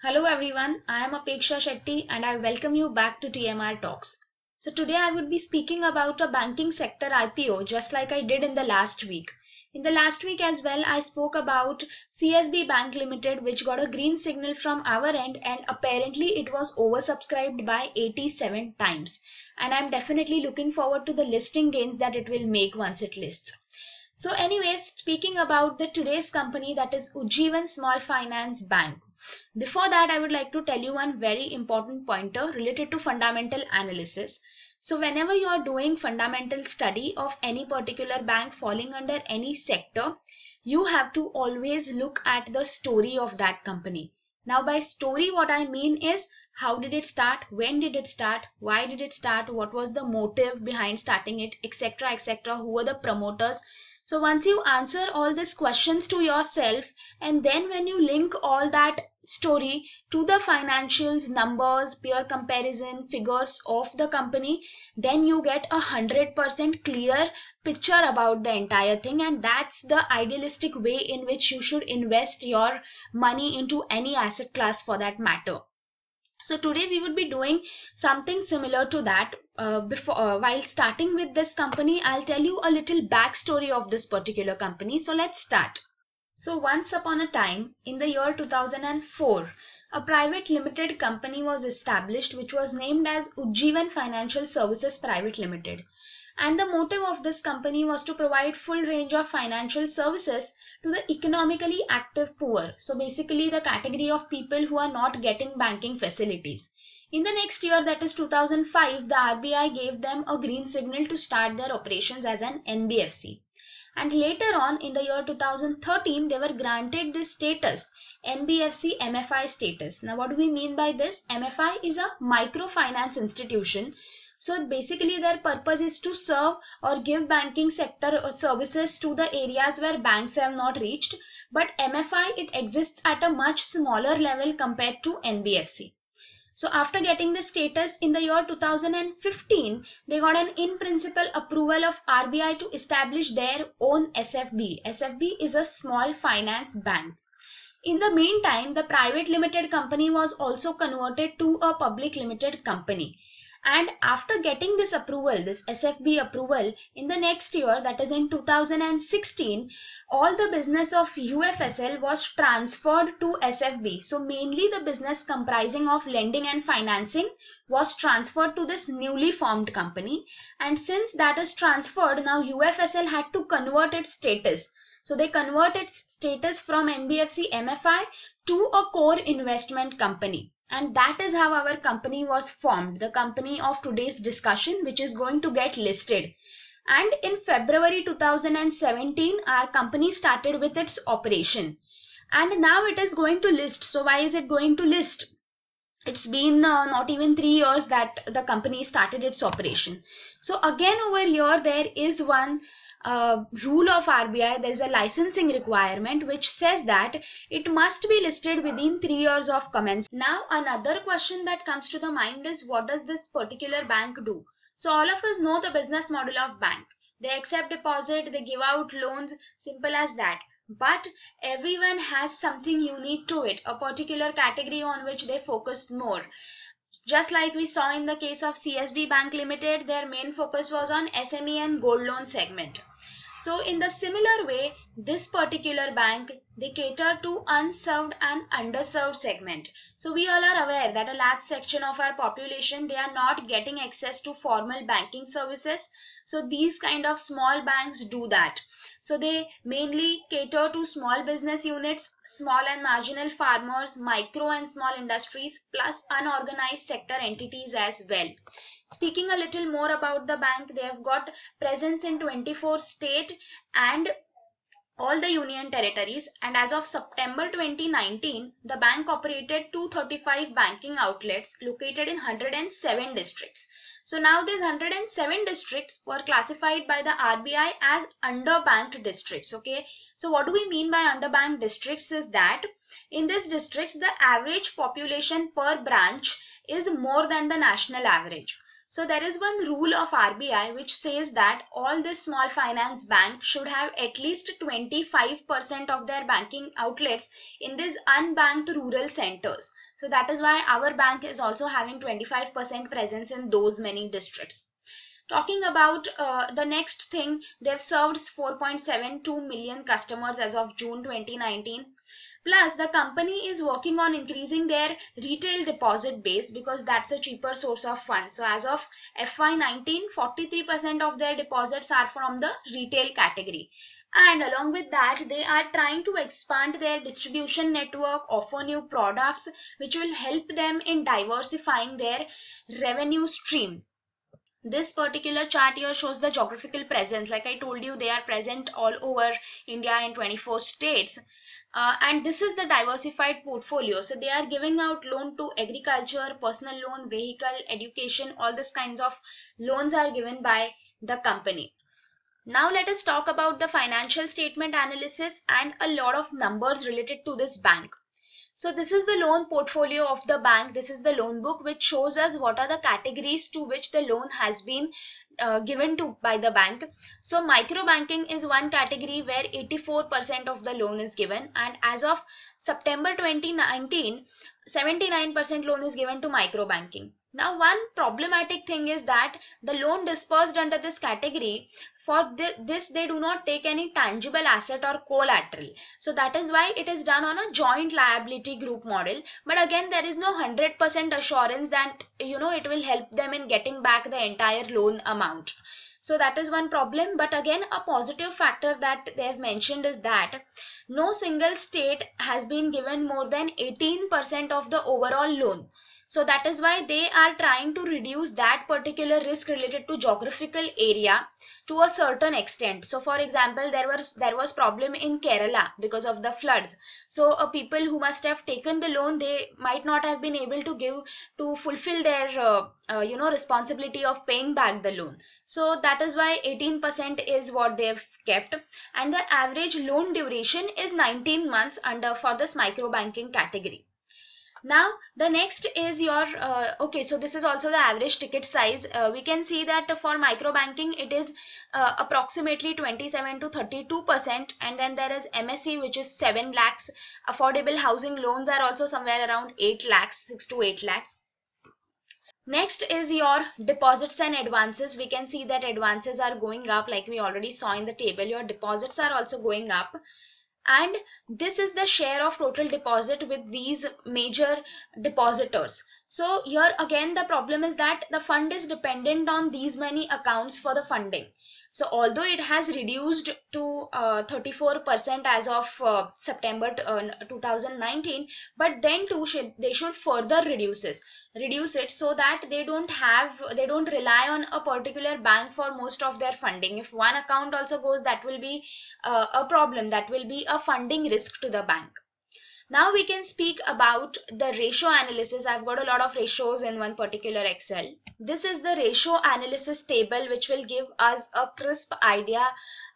Hello everyone, I am Apeksha Shetty and I welcome you back to TMR Talks. So today I would be speaking about a banking sector IPO just like I did in the last week. In the last week as well, I spoke about CSB Bank Limited which got a green signal from our end and apparently it was oversubscribed by 87 times. And I'm definitely looking forward to the listing gains that it will make once it lists. So anyways, speaking about the today's company that is Ujjivan Small Finance Bank. Before that, I would like to tell you one very important pointer related to fundamental analysis. So whenever you are doing fundamental study of any particular bank falling under any sector, you have to always look at the story of that company. Now by story what I mean is how did it start, when did it start, why did it start, what was the motive behind starting it, etc. etc. Who were the promoters. So once you answer all these questions to yourself and then when you link all that story to the financials, numbers, peer comparison, figures of the company, then you get a hundred percent clear picture about the entire thing and that's the idealistic way in which you should invest your money into any asset class for that matter. So today we would be doing something similar to that. Uh, before uh, while starting with this company, I'll tell you a little backstory of this particular company. So let's start. So once upon a time, in the year 2004, a private limited company was established which was named as Ujjivan Financial Services Private Limited and the motive of this company was to provide full range of financial services to the economically active poor. So basically the category of people who are not getting banking facilities. In the next year that is 2005 the RBI gave them a green signal to start their operations as an NBFC. And later on in the year 2013 they were granted this status NBFC MFI status. Now what do we mean by this? MFI is a microfinance institution so basically their purpose is to serve or give banking sector uh, services to the areas where banks have not reached. But MFI, it exists at a much smaller level compared to NBFC. So after getting the status in the year 2015, they got an in principle approval of RBI to establish their own SFB. SFB is a small finance bank. In the meantime, the private limited company was also converted to a public limited company and after getting this approval this SFB approval in the next year that is in 2016 all the business of UFSL was transferred to SFB so mainly the business comprising of lending and financing was transferred to this newly formed company. And since that is transferred now UFSL had to convert its status. So they convert its status from NBFC MFI to a core investment company and that is how our company was formed the company of today's discussion which is going to get listed. And in February 2017 our company started with its operation. And now it is going to list. So why is it going to list? It's been uh, not even three years that the company started its operation. So again over here there is one uh, rule of RBI, there is a licensing requirement which says that it must be listed within three years of commence. Now another question that comes to the mind is what does this particular bank do? So all of us know the business model of bank. They accept deposit, they give out loans, simple as that. But everyone has something unique to it, a particular category on which they focus more. Just like we saw in the case of CSB Bank Limited, their main focus was on SME and gold loan segment. So in the similar way, this particular bank, they cater to unserved and underserved segment. So we all are aware that a large section of our population, they are not getting access to formal banking services. So these kind of small banks do that. So they mainly cater to small business units, small and marginal farmers, micro and small industries, plus unorganized sector entities as well. Speaking a little more about the bank, they have got presence in 24 state and all the union territories and as of September 2019, the bank operated 235 banking outlets located in 107 districts. So now these 107 districts were classified by the RBI as underbanked districts. Okay. So what do we mean by underbanked districts is that in these districts, the average population per branch is more than the national average. So there is one rule of RBI which says that all the small finance bank should have at least 25% of their banking outlets in these unbanked rural centers. So that is why our bank is also having 25% presence in those many districts. Talking about uh, the next thing, they've served 4.72 million customers as of June 2019. Plus, the company is working on increasing their retail deposit base because that's a cheaper source of funds. So, as of FY19, 43% of their deposits are from the retail category. And along with that, they are trying to expand their distribution network, offer new products, which will help them in diversifying their revenue stream this particular chart here shows the geographical presence like i told you they are present all over india in 24 states uh, and this is the diversified portfolio. So they are giving out loan to agriculture personal loan vehicle education all these kinds of loans are given by the company. Now let us talk about the financial statement analysis and a lot of numbers related to this bank so this is the loan portfolio of the bank. This is the loan book which shows us what are the categories to which the loan has been uh, given to by the bank. So micro banking is one category where 84% of the loan is given and as of September 2019 79% loan is given to micro banking. Now, one problematic thing is that the loan dispersed under this category, for this they do not take any tangible asset or collateral. So that is why it is done on a joint liability group model. But again, there is no 100% assurance that, you know, it will help them in getting back the entire loan amount. So that is one problem. But again, a positive factor that they have mentioned is that no single state has been given more than 18% of the overall loan. So that is why they are trying to reduce that particular risk related to geographical area to a certain extent. So for example, there was there was problem in Kerala because of the floods. So uh, people who must have taken the loan, they might not have been able to give to fulfill their uh, uh, you know responsibility of paying back the loan. So that is why 18% is what they've kept and the average loan duration is 19 months under for this micro banking category. Now the next is your uh, okay so this is also the average ticket size. Uh, we can see that for micro banking it is uh, approximately 27 to 32 percent. And then there is MSE which is 7 lakhs. Affordable housing loans are also somewhere around 8 lakhs 6 to 8 lakhs. Next is your deposits and advances. We can see that advances are going up. Like we already saw in the table. Your deposits are also going up and this is the share of total deposit with these major depositors. So here again the problem is that the fund is dependent on these many accounts for the funding so although it has reduced to 34% uh, as of uh, September uh, 2019, but then too should, they should further reduce it, reduce it so that they don't have, they don't rely on a particular bank for most of their funding. If one account also goes, that will be uh, a problem. That will be a funding risk to the bank. Now we can speak about the ratio analysis. I've got a lot of ratios in one particular Excel. This is the ratio analysis table which will give us a crisp idea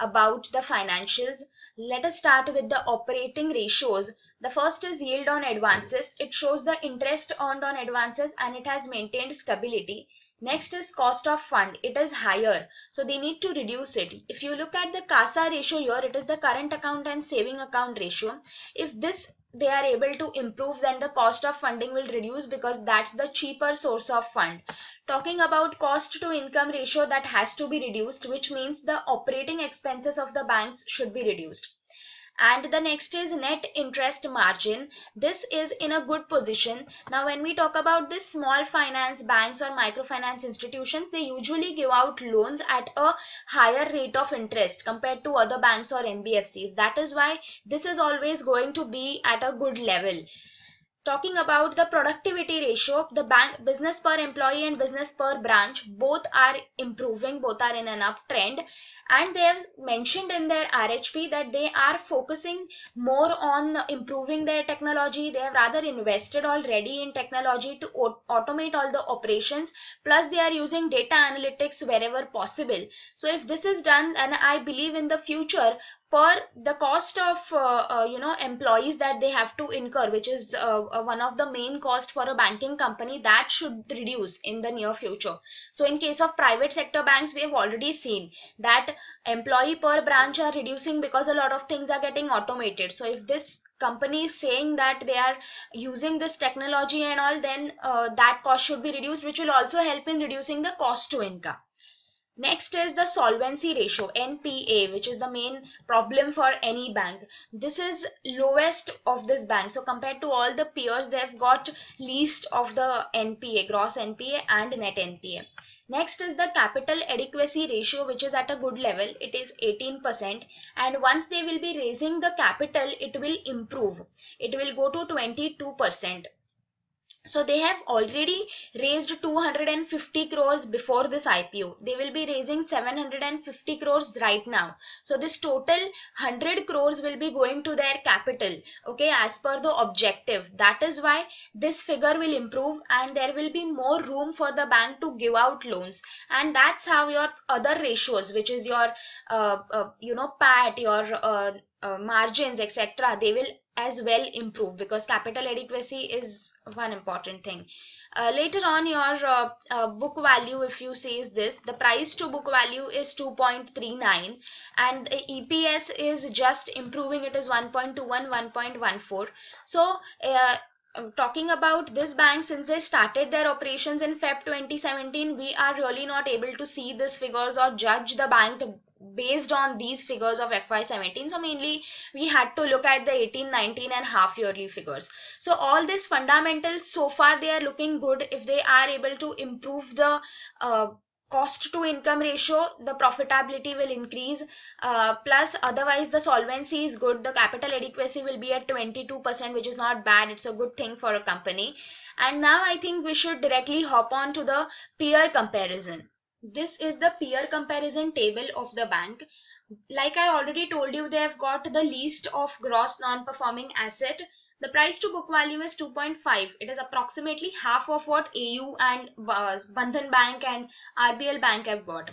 about the financials. Let us start with the operating ratios. The first is yield on advances. It shows the interest earned on advances and it has maintained stability. Next is cost of fund. It is higher. So they need to reduce it. If you look at the CASA ratio here, it is the current account and saving account ratio. If this they are able to improve then the cost of funding will reduce because that's the cheaper source of fund talking about cost to income ratio that has to be reduced which means the operating expenses of the banks should be reduced and the next is net interest margin. This is in a good position. Now when we talk about this small finance banks or microfinance institutions they usually give out loans at a higher rate of interest compared to other banks or nbfcs that is why this is always going to be at a good level talking about the productivity ratio the bank business per employee and business per branch both are improving both are in an uptrend and they have mentioned in their RHP that they are focusing more on improving their technology. They have rather invested already in technology to automate all the operations. Plus they are using data analytics wherever possible. So if this is done and I believe in the future per the cost of uh, uh, you know employees that they have to incur which is uh, uh, one of the main cost for a banking company that should reduce in the near future. So in case of private sector banks we have already seen that employee per branch are reducing because a lot of things are getting automated. So if this company is saying that they are using this technology and all then uh, that cost should be reduced which will also help in reducing the cost to income Next is the solvency ratio NPA which is the main problem for any bank. This is lowest of this bank. So compared to all the peers they've got least of the NPA, gross NPA and net NPA. Next is the capital adequacy ratio which is at a good level. It is 18% and once they will be raising the capital it will improve. It will go to 22% so they have already raised 250 crores before this IPO. They will be raising 750 crores right now. So this total 100 crores will be going to their capital. Okay, as per the objective. That is why this figure will improve and there will be more room for the bank to give out loans. And that's how your other ratios, which is your, uh, uh, you know, PAT, your uh, uh margins, etc. They will as well improve because capital adequacy is one important thing. Uh, later on your uh, uh, book value if you see is this. The price to book value is 2.39 and the EPS is just improving. It is 1.21 1.14 so uh, talking about this bank since they started their operations in Feb 2017 we are really not able to see these figures or judge the bank based on these figures of FY17. So mainly we had to look at the 18, 19 and half yearly figures. So all these fundamentals so far they are looking good. If they are able to improve the uh, cost to income ratio the profitability will increase. Uh, plus otherwise the solvency is good. The capital adequacy will be at 22% which is not bad. It's a good thing for a company. And now i think we should directly hop on to the peer comparison this is the peer comparison table of the bank. Like I already told you, they have got the least of gross non-performing asset. The price to book value is 2.5. It is approximately half of what AU and uh, Bandhan Bank and RBL Bank have got.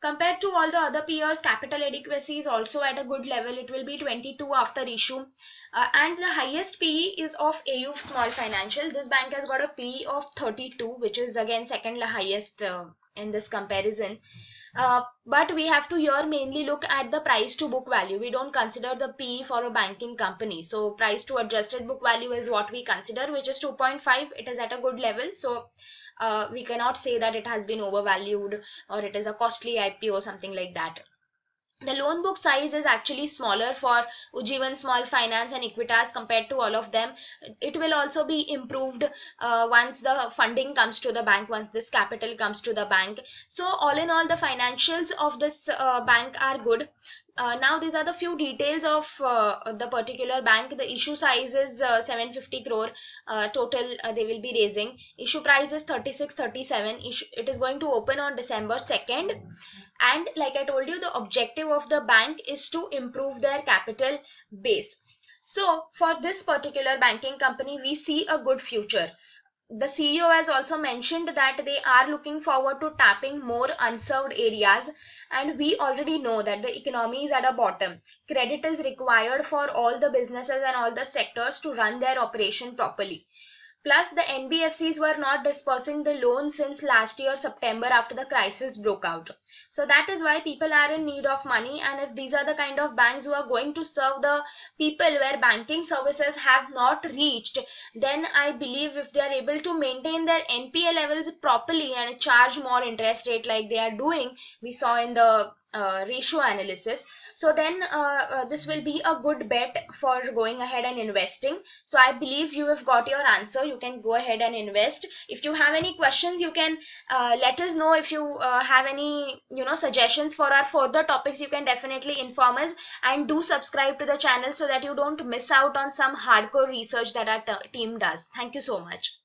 Compared to all the other peers, capital adequacy is also at a good level. It will be 22 after issue. Uh, and the highest PE is of AU Small Financial. This bank has got a PE of 32, which is again second highest uh, in this comparison. Uh, but we have to here mainly look at the price to book value. We don't consider the P for a banking company. So price to adjusted book value is what we consider, which is 2.5. It is at a good level. So uh, we cannot say that it has been overvalued or it is a costly IPO or something like that the loan book size is actually smaller for Ujjivan Small Finance and Equitas compared to all of them. It will also be improved uh, once the funding comes to the bank, once this capital comes to the bank. So all in all, the financials of this uh, bank are good. Uh, now these are the few details of uh, the particular bank. The issue size is uh, 750 crore uh, total uh, they will be raising. Issue price is 3637. Issue, it is going to open on December 2nd. And like I told you, the objective of the bank is to improve their capital base. So for this particular banking company, we see a good future the CEO has also mentioned that they are looking forward to tapping more unserved areas and we already know that the economy is at a bottom. Credit is required for all the businesses and all the sectors to run their operation properly. Plus, the NBFCs were not dispersing the loans since last year September after the crisis broke out. So that is why people are in need of money and if these are the kind of banks who are going to serve the people where banking services have not reached, then I believe if they are able to maintain their NPA levels properly and charge more interest rate like they are doing, we saw in the uh, ratio analysis. So then uh, uh, this will be a good bet for going ahead and investing. So i believe you have got your answer. You can go ahead and invest. If you have any questions you can uh, let us know. If you uh, have any you know suggestions for our further topics you can definitely inform us. And do subscribe to the channel so that you don't miss out on some hardcore research that our team does. Thank you so much